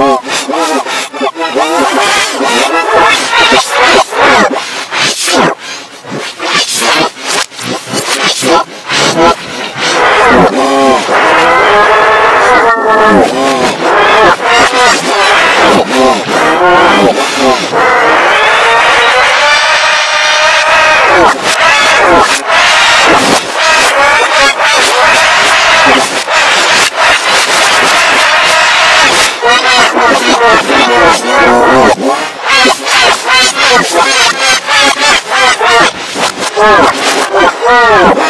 Oh, Oh!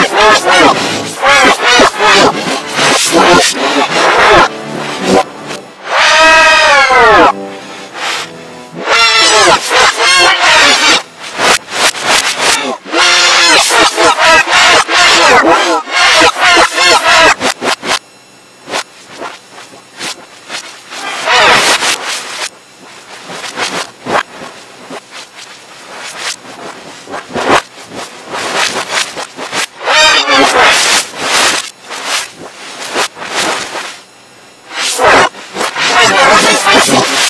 Yeah. You.